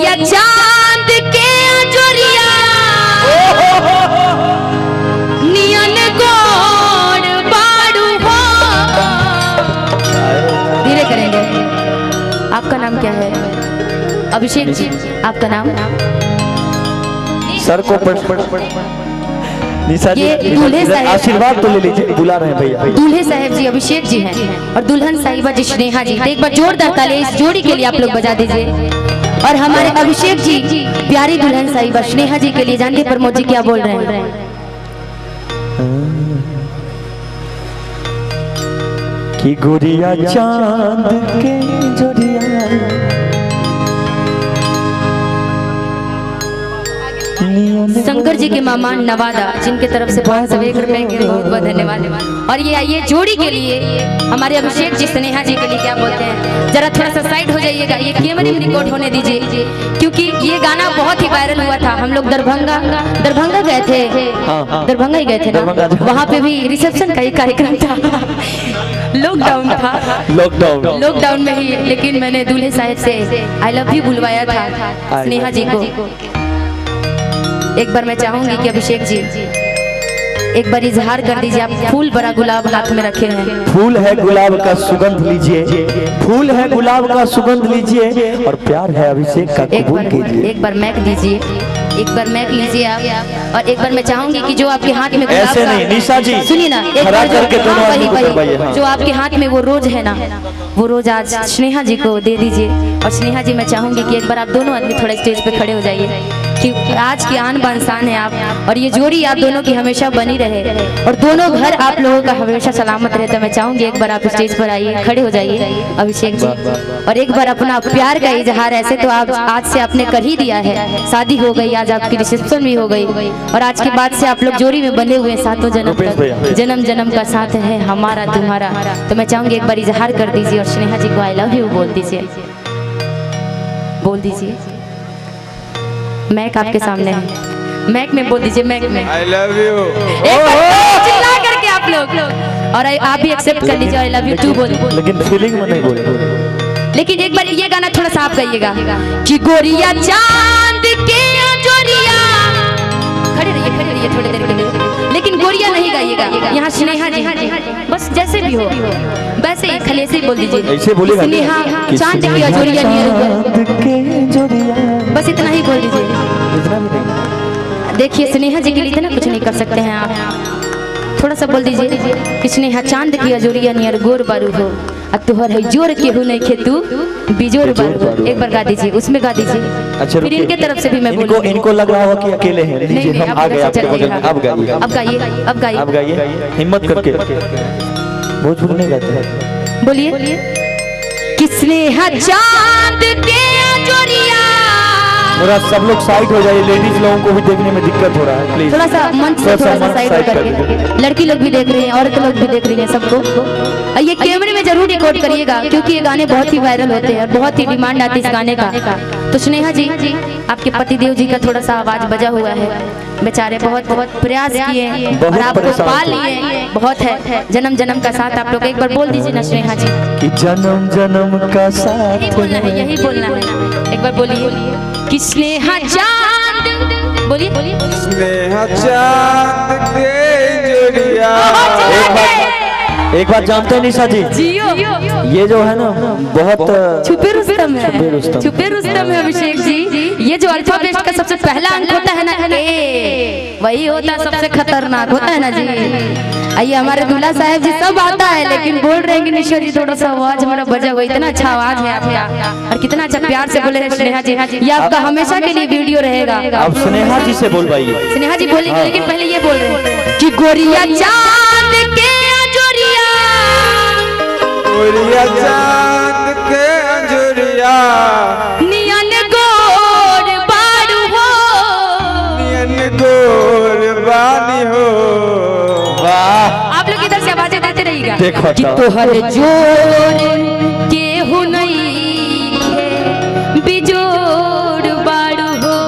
गोरिया चाँद के अजोरिया। नियन गोड़ बाड़ू हो। धीरे करेंगे। आपका नाम क्या है? अभिषेक जी आपका नाम? सर को पढ़ पढ़ पढ़ निशा जी ये दूल्हे साहब- आशीर्वाद तो ले लीजिए। बुला रहे हैं भैया। दूल्हे साहब जी अभिषेक जी हैं। और दुल्हन साहिबा जी स्नेहा जी। एक बार जोरदार ताली इस जोड़ी के लिए आप लोग बजा दीजिए। और हमारे अभिषेक जी, प्यारी दुल्हन साहिबा स्नेहा जी के लिए जानते प्रमोद जी क्या बोल रहे हैं? कि गुड़िया चाँद के जोड़िया शंकर जी के मामा नवादा जिनके तरफ़ से पाँच सौ एक रुपए के बहुत बहुत धन्यवाद। और ये आइए जोड़ी के लिए हमारे अभिषेक जी स्नेहा जी के लिए क्या बोलते हैं? जरा थोड़ा सा साइड हो जाइएगा ये कैमरे में रिकॉर्ड होने दीजिए। क्योंकि ये गाना बहुत ही वायरल हुआ था हम लोग दरभंगा दरभंगा गए थे। हाँ, हाँ। दरभंगा ही गए थे ना। वहाँ पे भी रिसेप्शन का एक कार्यक्रम था। लॉकडाउन था। लॉकडाउन लॉकडाउन में ही लेकिन मैंने दूल्हे साहेब से आई लव यू बुलवाया था स्नेहा जी को। एक बार मैं चाहूँगी कि अभिषेक जी एक बार इजहार कर दीजिए। आप फूल बड़ा गुलाब हाथ में रखे हैं। फूल है गुलाब का सुगंध लीजिए। फूल है गुलाब का सुगंध लीजिए और प्यार है अभिषेक का एक बार कीजिए एक बार मैक दीजिए। एक बार मैक लीजिए आप। और एक बार मैं चाहूँगी कि जो आपके हाथ में ऐसे नहीं, निशा जी, सुनिए ना एक बार जो- हाँ, वही वही। हाँ। जो आपके हाथ में वो रोज है ना वो रोज आज स्नेहा जी को दे दीजिए। और स्नेहा जी मैं चाहूँगी कि एक बार आप दोनों आदमी थोड़ा स्टेज पे खड़े हो जाइए। कि आज की आन बान शान है आप और ये जोड़ी आप दोनों की हमेशा बनी रहे। और दोनों घर आप लोगों का हमेशा सलामत रहे। तो मैं चाहूँगी एक बार आप स्टेज पर आइए खड़े हो जाइए अभिषेक जी। और एक बार अपना प्यार का इजहार ऐसे तो आप आज से आपने कर ही दिया है। शादी हो गई आज आपकी रिसेप्शन भी हो गई। और आज के बाद से आप लोग जोड़ी में बने हुए सातों जन्म जन्म जन्म का साथ है हमारा तुम्हारा। तो मैं चाहूँगी एक बार इजहार कर दीजिए और स्नेहा जी को आई लव यू बोल दीजिए। बोल दीजिए। मैक आपके सामने है। मैक में बोल दीजिए मैक में। आई लव यू चिल्ला करके आप लोग। और आप भी एक्सेप्ट कर लीजिए आई लव यू टू बोल लेकिन फीलिंग में नहीं बोले लेकिन एक बार ये गाना थोड़ा सा आप गाइएगा कि गोरिया चाँद के जोरिया खड़े रहिए खड़े रहिए थोड़ी देर के लिए। लेकिन गोरिया नहीं गाइएगा। यहाँ स्नेहा जी। बस जैसे भी हो। वैसे ही खले से बोल दीजिए। ऐसे बोलेगा स्नेहा चाँद की जोरिया बस इतना ही बोल दीजिए। देखिए स्नेहा जी के लिए इतना कुछ नहीं कर सकते हैं आप। थोड़ा सा बोल दीजिए कि स्नेहा चाँद की अजोरिया नियर गोर बारू हो। तुहर है ज़ोर के हु नहीं खेतू बिजोर बारू हो। एक बार गा दीजिए उसमें गा दीजिए। अच्छा फिर इनके तरफ़ से भी मैं इनको इनको लग रहा होगा कि अकेले हैं। नहीं लीजिए हम आ गए आपके बगल में। अब गाइए। अब गाइए अब गाइए। अब गाइए। हिम्मत करके। भोजपुरी नहीं गाते हैं बोलिए। किसने चाँद के अजोरिया आप सब लोग साइड हो जाइए। लेडीज़ लोगों को भी देखने में दिक्कत हो रहा है प्लीज़ थोड़ा सा मंच से थोड़ा सा साइड कर करके। लड़की लोग भी देख रही हैं औरत लोग भी देख रही हैं सबको। और ये कैमरे में ज़रूर रिकॉर्ड करिएगा क्योंकि ये गाने बहुत ही वायरल होते हैं बहुत ही डिमांड आती है इस गाने का। तो स्नेहा जी आपके पतिदेव जी का थोड़ा सा आवाज़ बजा हुआ है। बेचारे बहुत बहुत प्रयास किए और आपको पाल लिए बहुत है। जन्म जन्म का साथ आप लोग एक बार बोल दीजिए ना स्नेहा जी। कि जन्म जन्म का साथ बोलना है यही बोलना है। एक बार बोलिए। कि स्नेहा चाँद बोलिए। बोलिए स्नेहा चाँद के जोड़िया। एक बात जानते हैं निशा जी? जियो। ये जो है ना बहुत छुपे रुस्तम है। छुपे रुस्तम। है अभिषेक जी। ये जो अल्फ़ाबेट का सबसे पहला अंक होता है ना ए वही होता है सबसे खतरनाक होता है ना जी। आइए हमारे दूल्हा साहब जी सब आता है लेकिन बोल रहे हैं कि निशा जी थोड़ा सा आवाज़ हमारा बजा हुआ इतना अच्छा आवाज़ है आपका। और कितना अच्छा प्यार से बोले हैं स्नेहा जी। ये आपका हमेशा के लिए वीडियो रहेगा। अब स्नेहा जी से बोलवाइए। स्नेहा जी बोलेंगे लेकिन पहले ये बोल रहे हैं कि गोरिया चाँद के जोड़िया चाँद के जोड़िया नियन गोर बारू हो। नियन गोर बानी हो। वाह। आप लोग इधर से आवाज़ें देते रहिएगा। देखो कि तो। तोहर ज़ोर केहू नहीं खे बिजोड़ बारू हो।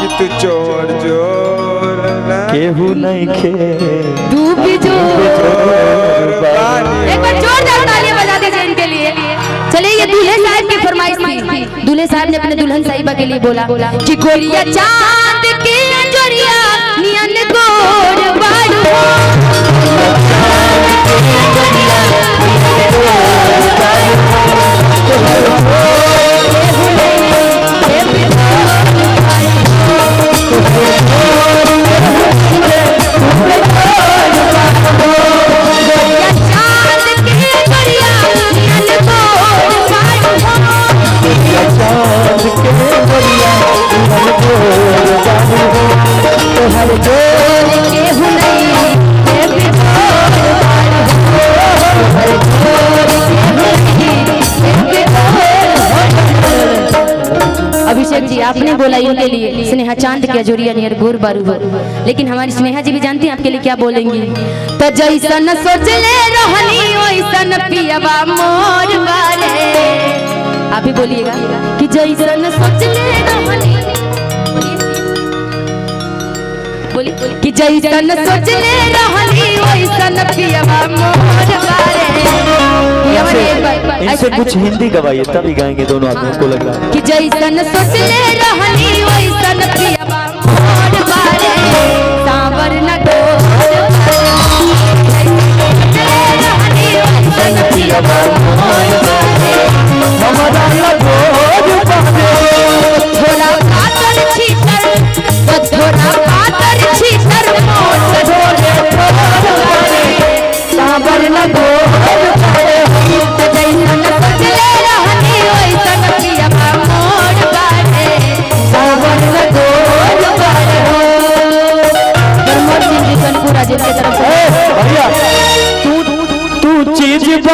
कि तू चोर ज़ोर ना केहू नहीं खे तू बिजोड़ चलिए ये दूल्हे साहब की फरमाइश थी। दूल्हे साहब ने अपने दुल्हन साहिबा के लिए बोला कि गोरिया चाँद की जोरिया नियन चाँद के अजोरिया नियर गोर बारू हो लेकिन हमारी स्नेहा जी भी जानती हैं, आपके लिए क्या बोलेंगी? तो जैसा सोच ले आप ही बोलिएगा कि जैसा सोच ले रहनी बोलिए कि जैसन सोच ले रहनी वैसन पियबा मोर बारे। बार- इनसे कुछ हिंदी गवाइए तभी गाएँगे दोनों आदमियों को लग रहा है कि जैसन सोच ले रहनी वैसन पियबा मोर बारे। सांवर न गोर। हमारा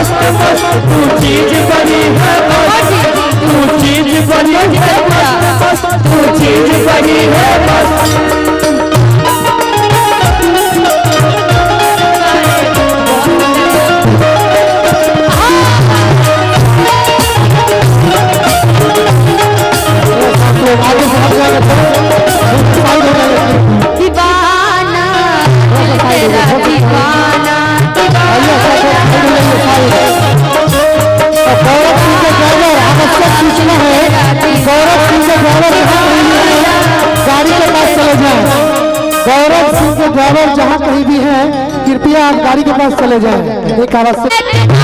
मस्त मस्त तू चीज़ बनी है तू चीज़ बनी है मस्त तू चीज़ बनी है मस्त चले जाए एक आवाज़ प्यार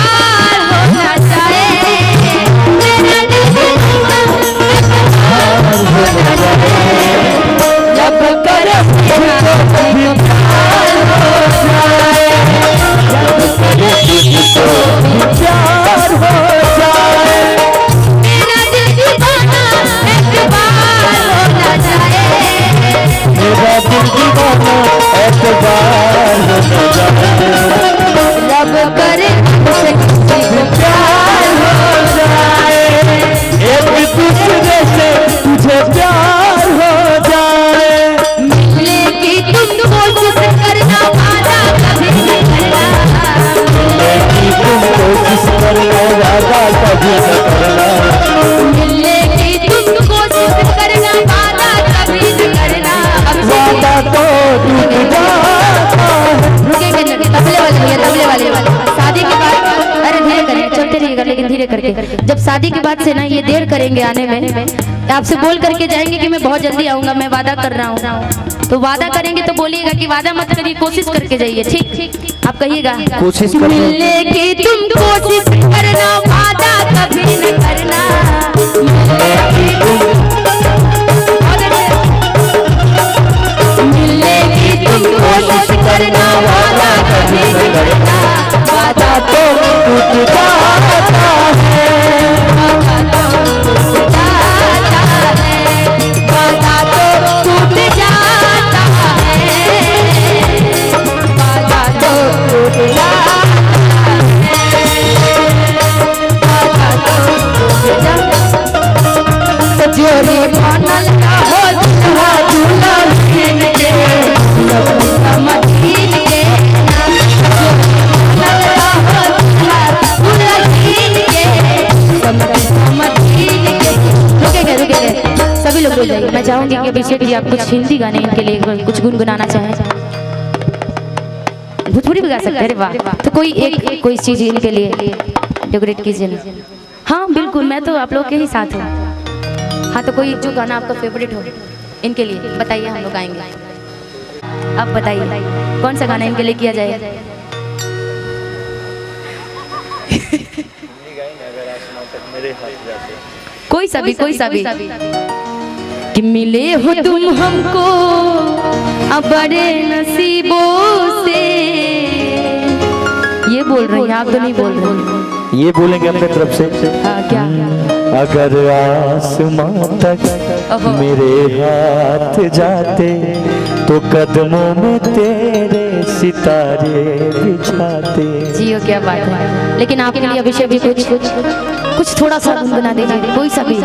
करिए चलते रहिएगा लेकिन धीरे करके। जब शादी के बाद से ना ये देर करेंगे आने में आपसे बोल करके जाएँगे कि मैं बहुत जल्दी आऊँगा मैं वादा कर रहा हूँ। तो वादा करेंगे तो बोलिएगा कि वादा मत करिए कोशिश करके जाइए ठीक? आप कहिएगा कोशिश करना। मिलने की तुम कोशिश करना वादा कभी न करना। मिलने की तुम- मिलने की तुम कोशिश करना वादा कभी न करना। कि अभिषेक जी आप कुछ हिंदी गाने इनके लिए कुछ गुनगुनाना चाहें। भोजपुरी भी गा सकते हैं अरे वाह। तो कोई एक कोई चीज़ इनके लिए डेकोरेट कीजिए ना। हाँ बिल्कुल मैं तो आप लोग के ही साथ हूँ। हाँ तो कोई जो गाना आपका फेवरेट हो इनके लिए बताइए हम लोग गाएँगे। अब बताइए कौन सा गाना इनके लिए किया जाए? कोई सा भी कोई सा भी। कि मिले हो तुम हमको अब बड़े नसीबों से। ये बोल रहे हैं आप तो नहीं बोल रहे। ये बोलेंगे अपने तरफ़ से। हाँ क्या अगर आसमां तक मेरे हाथ जाते तो कदमों में तेरे सितारे बिछाते जियो क्या बात है। लेकिन आपके लिए अभिषेक भी कुछ कुछ कुछ थोड़ा सा गुनगुना दीजिए। कोई सा भी।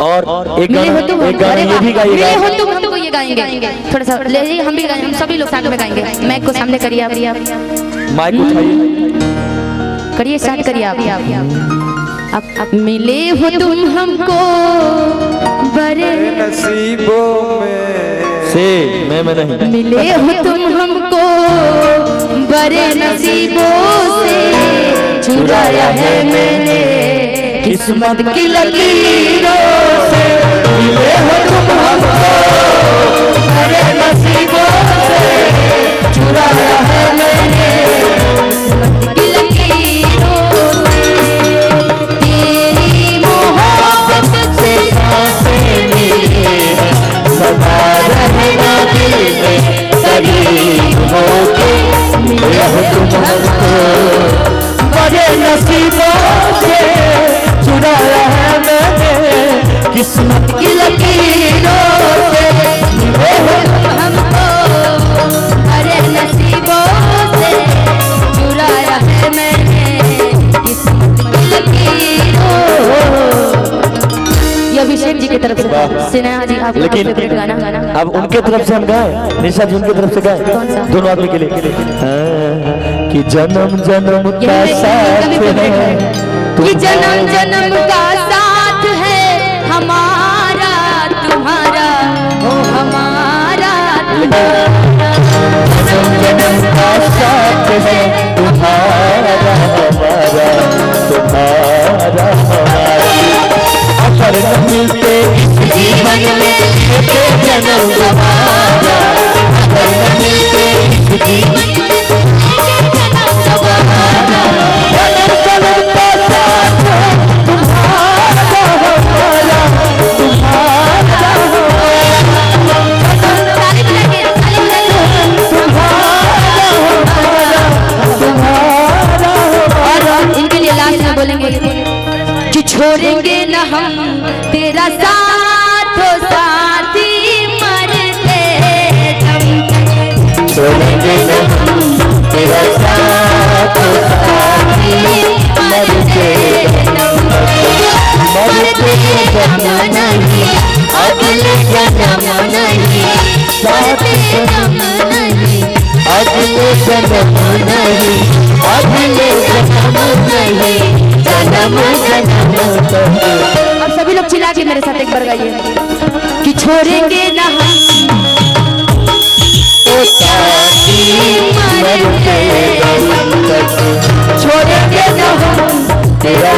और एक गाना तुम एक गाना ये भी मिले गाइएगा। हो तुम हमको ये गाएँगे। थोड़ा सा ले हम भी गाएँगे हम सभी लोग साथ में गाएँगे। मैक को सामने करिए आप। माइक उठाइए। करिए स्टार्ट करिए आप। आप। आप मिले हो तुम हमको बड़े नसीबों में। से मैं मैं नहीं। मिले हो तुम हमको बड़े नसीबों से। चुराया है मैंने। किस्मत की लकीरों से मिले हो तुम हमको अरे नसीबों से चुराया जी लेकिन गाना अब उनके तरफ़ से हम गाए? निशा जी उनके तरफ़ से गए? दोनों आदमी के लिए। कि जन्म जन्म का साथ है। कि जन्म जन्म का अगले सभी लोग चिल्ला के मेरे साथ एक बार गाइए। कि छोड़ेंगे ना हम। छोड़ेंगे ना हम। तेरा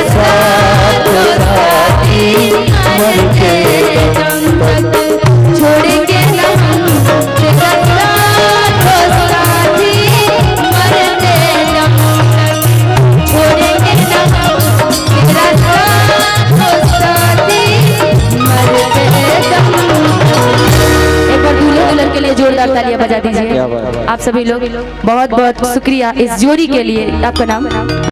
सभी लोग बहुत बहुत शुक्रिया इस जोड़ी के लिए। आपका नाम?